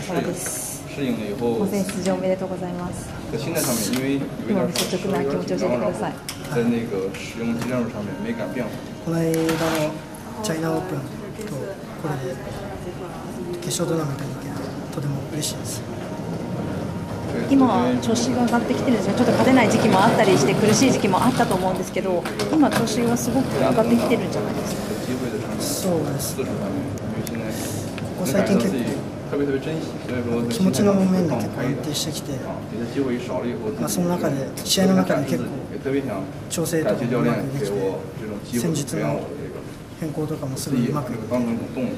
疲れ様です。本，戦出場おめでとうございます。今率直な気持ちを教えてください。在那个使用技战术上面没敢变化。この間のチャイナオープンとこれで決勝トーナメントに行けてとても嬉しいです对今は調子が上がってきてるんですが、ちょっと勝てない時期もあったりして苦しい時期もあったと思うんですけど、今調子はすごく上がってきてるんじゃないですか？そうですここ能最近結感気持ちの面で放結構安定してきて、まあ、その中で試合の中で結構調整とかもうまくできて戦，術の変更とかもす自己把ごいうまく这个当成一种动力。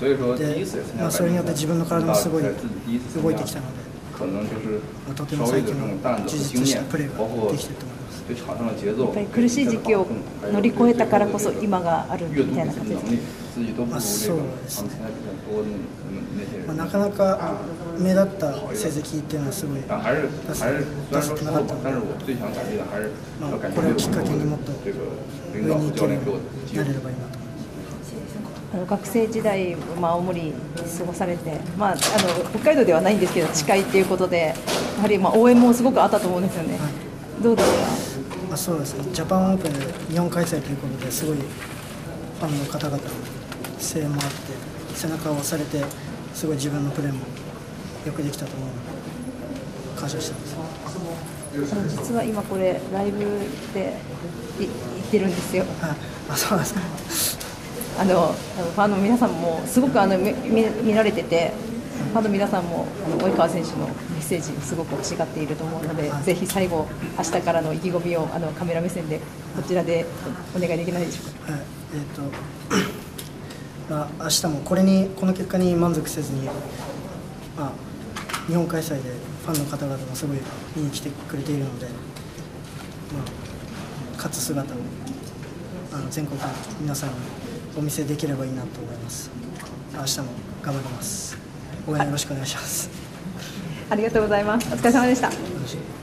所以说第でまあ、それによって自分の体もすごい動いてきたので、まあ、とても最近も微的这种担子和充実したプレー、ができてると思います苦しい時期を乗り越えたからこそ今があるみたいな感じです。比赛能力，自己都不如这个啊是他们参加比赛多的那那些まあ、人。なかなか目立った成績っていうのはすごい但还是还是虽然说输了吧，但是我最想感谢的还是要感谢これをきっかけにもっと上に行けるようになれ。ればいいなと思いますあの学生時代、まあ、青森に過ごされて、まあ、あの北海道ではないんですけど近いっていうことでやはりまあ応援もすごくあったと思うんですよね。どうですかまあ、そうですね、ジャパンオープンで日本開催ということですごいファンの方々の声援もあって背中を押されてすごい自分のプレーもよくできたと思うので感謝してます。実は今これライブでい行ってるんですよ。はい、あそうなんですか あのファンの皆さんもすごくあのみ見見られててファンの皆さんもあの及川選手のメッセージすごく欲しがっていると思うので、ぜひ最後明日からの意気込みをあのカメラ目線でこちらでお願いできないでしょうか。はい、えっ、と、あ、明日もこれに、この結果に満足せずに、まあ、日本開催でファンの方々もすごい見に来てくれているので、まあ、勝つ姿をあの全国の皆さんにお見せできればいいなと思います。明日も頑張ります。応援よろしくお願いします。ありがとうございます。お疲れ様でした。よろしく